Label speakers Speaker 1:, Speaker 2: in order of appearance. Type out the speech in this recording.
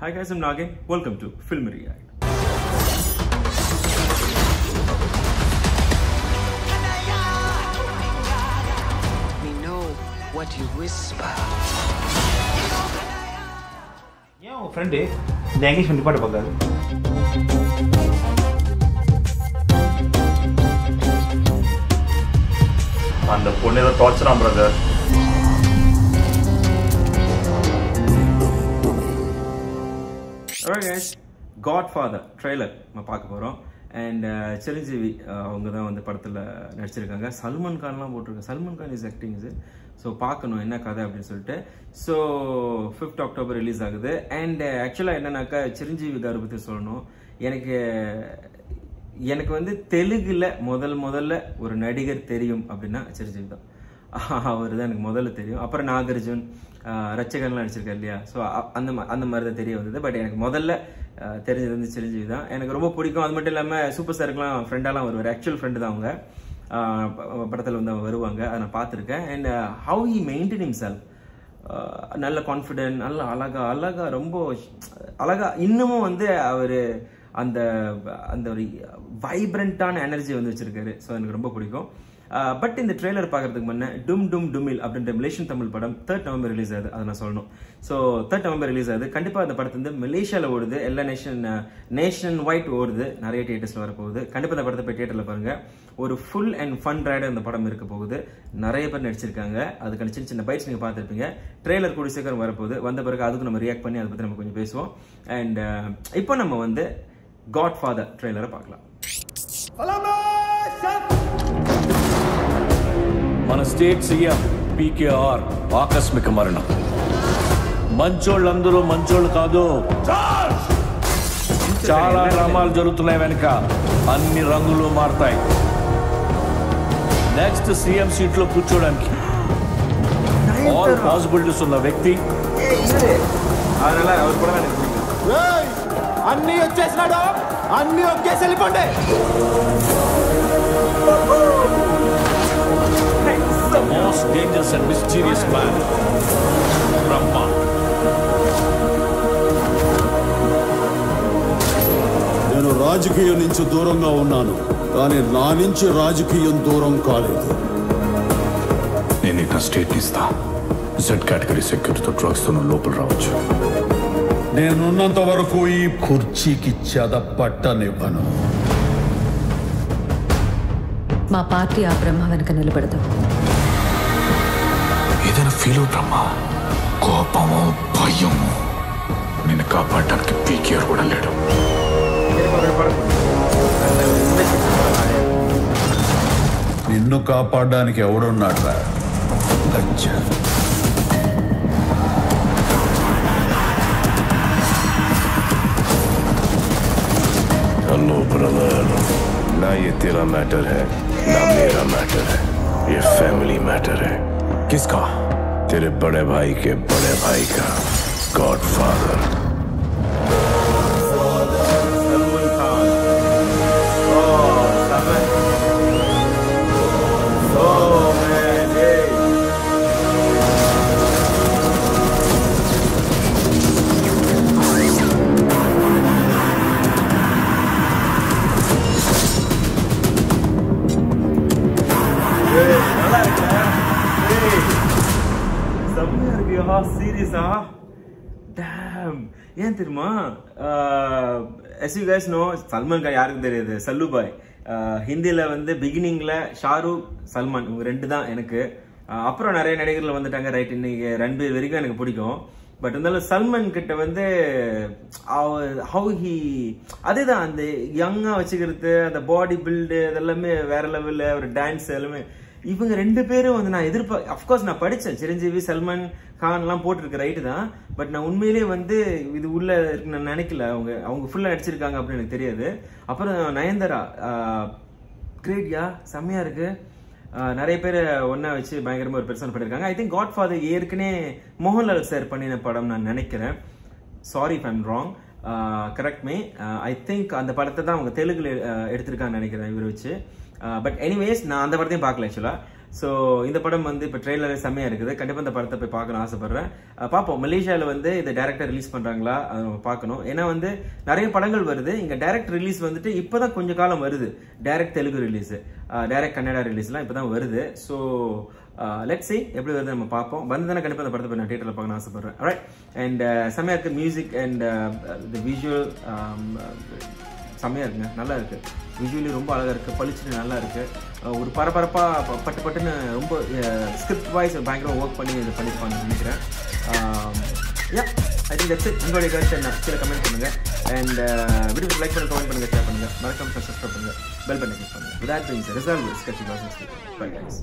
Speaker 1: Hi guys, I'm Nagin. Welcome to Film React.
Speaker 2: We know what you whisper.
Speaker 3: ஏன் உன் friend இந்த engagement பாட்டு பார்க்காது
Speaker 4: அந்த பொண்ணு ஏதோ டார்ச்சராம் பிரதர்
Speaker 1: Alright காட்ஃபாதர் ட்ரெய்லர் நம்ம பார்க்க போகிறோம் அண்ட் uh, சிரஞ்சீவி uh, அவங்க தான் வந்து படத்தில் நடிச்சிருக்காங்க. சல்மான் கான்லாம் போட்டிருக்காங்க. சல்மான் கான் இஸ் ஆக்டிங் இது ஸோ பார்க்கணும் என்ன கதை அப்படின்னு சொல்லிட்டு. ஸோ ஃபிஃப்த் அக்டோபர் ரிலீஸ் ஆகுது. அண்ட் uh, ஆக்சுவலாக என்னன்னாக்கா சிரஞ்சீவி காரை பற்றி சொல்லணும். எனக்கு எனக்கு வந்து தெலுங்கில் முதல் முதல்ல ஒரு நடிகர் தெரியும் அப்படின்னா சிரஞ்சீவி தான். அவர் தான் எனக்கு முதல்ல தெரியும். அப்புறம் நாகார்ஜுன் ரச்சகன்லாம் ரட்சகன்லாம் நடிச்சிருக்காரு இல்லையா? ஸோ அந்த மா- அந்த மாதிரி தான் தெரிய வந்தது. பட் எனக்கு முதல்ல தெரிஞ்சது வந்து சிரஞ்சீவி தான். எனக்கு ரொம்ப பிடிக்கும். அது மட்டும் இல்லாமல் சூப்பர் ஸ்டாருக்குலாம் ஃப்ரெண்டாலாம் வருவார். ஆக்சுவல் ஃப்ரெண்டு தான் அவங்க. படத்தில் வந்து அவங்க வருவாங்க. அதை நான் பார்த்துருக்கேன். And how he maintain himself. நல்ல கான்ஃபிடென்ட் நல்ல அழகா அழகா ரொம்ப அழகா இன்னமும் வந்து அவர் அந்த அந்த ஒரு வைப்ரண்ட்டான எனர்ஜி வந்து வச்சுருக்காரு. ஸோ எனக்கு ரொம்ப பிடிக்கும். பட் இந்த ட்ரெய்லர் பார்க்கறதுக்கு முன்னே டும் டும் டுமில் அப்படின்ற மலேசியன் தமிழ் படம் தேர்ட் நவம்பர் ரிலீஸ் ஆகுது. அதை நான் சொல்லணும். ஸோ தேர்ட் நவம்பர் ரிலீஸ் ஆகுது. கண்டிப்பாக அந்த படத்து வந்து மலேசியாவில் ஓடுது. எல்லா நேஷன் நேஷன் வைட் ஓடுது. நிறைய தியேட்டர்ஸில் வரப்போகுது. கண்டிப்பாக அந்த படத்தை போய் தியேட்டரில் பாருங்கள் ஒரு ஃபுல் அண்ட் ஃபன் ரைடு அந்த படம் இருக்க போகுது. நிறைய பேர் நடிச்சிருக்காங்க. அதுக்கான சின்ன சின்ன பைட்ஸ் நீங்கள் பார்த்துருப்பீங்க. ட்ரெய்லர் கூடி சீக்கிரம் வரப்போகுது. வந்த பிறகு அதுக்கு நம்ம ரியாக்ட் பண்ணி அதை பற்றி நம்ம கொஞ்சம் பேசுவோம். அண்ட் இப்போ நம்ம வந்து காட் ஃபாதர் ட்ரெய்லரை பார்க்கலாம்
Speaker 5: మన స్టేట్ సీఎం పీకేఆర్ ఆకస్మిక మరణం. మంచోళ్ళందరూ మంచోళ్ళు కాదు. చాలా గ్రామాలు జరుగుతున్నాయి వెనుక. అన్ని రంగులు మారుతాయి. నెక్స్ట్ సీఎం సీట్లో కూర్చోడానికి. ఆల్ పాసిబిలిటీస్ ఉన్న వ్యక్తి.
Speaker 3: అన్నీ వచ్చేసినాడు. అన్నీ వచ్చేసి వెళ్ళిపోండి.
Speaker 5: The most dangerous and mysterious man Brahma
Speaker 6: నేను రాజకీయం నుంచి దూరంగా ఉన్నాను కానీ నా నుంచి రాజకీయం దూరం కాలేదు.
Speaker 7: నేను ఇక స్టేట్ ఇస్తా. జెడ్ కేటగిరీ సెక్యూరిటీతో డ్రగ్స్తో నువ్వు లోపల రావచ్చు.
Speaker 6: నేనున్నంత వరకు ఈ కుర్చీకి చెద పట్టనివ్వను
Speaker 8: మా పార్టీ ఆ బ్రహ్మ వెనుక నిలబడదు
Speaker 7: ఏదైనా ఫీల్ అవుతామా కోపము భయము నిన్ను కాపాడడానికి పీకేఆర్ కూడా లేడు
Speaker 6: నిన్ను కాపాడడానికి ఎవడున్నాడ్రా గచ్చ
Speaker 7: हेलो ब्रदर ना ये तेरा मैटर है ना मेरा मैटर है। ये फैमिली मैटर है। किसका? तेरे बड़े भाई के बड़े भाई का गॉडफादर
Speaker 1: நல்லா இருக்குடா. செம்மையா இருக்கு சீரியஸா டேம் ஏன் தெரியுமா? Yes you guess no Salman Khan யாருக்கும் தெரியாது? சல்லு பாய். ஹிந்தியில் வந்து பிகினிங்கில் ஷாருக் சல்மான் இவங்க ரெண்டு தான் எனக்கு. அப்புறம் நிறைய நடிகர்கள் வந்துட்டாங்க ரைட் இன்னைக்கு ரெண்டு வரைக்கும் எனக்கு பிடிக்கும். பட் இருந்தாலும் சல்மான் கிட்ட வந்து ஹவு ஹி அதேதான் அந்த யங்காக வச்சுக்கிறது அந்த பாடி பில்டு அதெல்லாமே வேற லெவலில் ஒரு டான்ஸ் எல்லாமே இவங்க ரெண்டு பேரும் வந்து நான் எதிர்பார்க்க அஃப்கோர்ஸ் நான் படித்தேன் சிரஞ்சீவி சல்மான் கான்லாம் போட்டிருக்க ரைட்டு தான். பட் நான் உண்மையிலேயே வந்து இது உள்ள இருக்கு நான் நினைக்கல. அவங்க அவங்க ஃபுல்லாக நடிச்சிருக்காங்க அப்படின்னு எனக்கு தெரியாது. அப்புறம் நயன்தாரா கிரேட்யா செம்மையா இருக்கு. நிறைய பேர் ஒன்றா வச்சு பயங்கரமா ஒரு பெருசான பண்ணியிருக்காங்க ஐ திங்க் காட் ஃபாதர் ஏற்கனவே மோகன்லால் சார் பண்ணின படம் நான் நினைக்கிறேன். Sorry if wrong correct me I think அந்த படத்தை தான் அவங்க தெலுங்குல uh, எடுத்திருக்கான்னு நினைக்கிறேன் இவர் வச்சு. Uh, பட் எனிவேஸ் நான் அந்த படத்தையும் பார்க்கல ஆக்சுவலாக ஸோ இந்த படம் வந்து இப்போ ட்ரெய்லரே செம்மையாக இருக்குது. கண்டிப்பாக இந்த படத்தை போய் பார்க்கணும் ஆசைப்பட்றேன். பார்ப்போம். மலேசியாவில் வந்து இந்த டேரக்டர் ரிலீஸ் பண்ணுறாங்களா அதை நம்ம பார்க்கணும். ஏன்னா வந்து நிறைய படங்கள் வருது. இங்கே டேரக்ட் ரிலீஸ் வந்துட்டு இப்போ தான் கொஞ்சம் காலம் வருது. Direct Telugu release direct Kannada ரிலீஸ்லாம் இப்போ தான் வருது. ஸோ லெட் சி எப்படி வருது நம்ம பார்ப்போம். வந்ததுன்னா கண்டிப்பாக இந்த படத்தை போய் நான் தியேட்டரில் பார்க்கணும் ஆசைப்பட்றேன். ரைட் அண்ட் செம்மையாக இருக்குது மியூசிக் அண்ட் த விஷுவல் செம்மையாக இருக்குங்க. நல்லா இருக்குது விஷுவலி ரொம்ப அழகாக இருக்குது பளிச்சுன்னு நல்லா இருக்குது ஒரு பரபரப்பாக பட்டு பட்டுன்னு ரொம்ப ஸ்கிரிப்ட் வாய்ஸ் பயங்கரமாக ஒர்க் பண்ணி இது பண்ணியிருப்பாங்கன்னு நினைக்கிறேன். யா ஐ திங்க் தட்ஸ் உங்களுடைய கருத்து என்ன? கீழே கமெண்ட் பண்ணுங்கள் அண்ட் வீடியோ லைக் பண்ணி கமெண்ட் பண்ணுங்கள் ஷேர் பண்ணுங்கள் மறக்காம சப்ஸ்கிரைப் பண்ணுங்கள் பெல் பண்ணி கிளிக் பண்ணுங்கள் விதாட் பீங்ஸ் ரிசல்ட் ஸ்கெட்ச் பை கைஸ்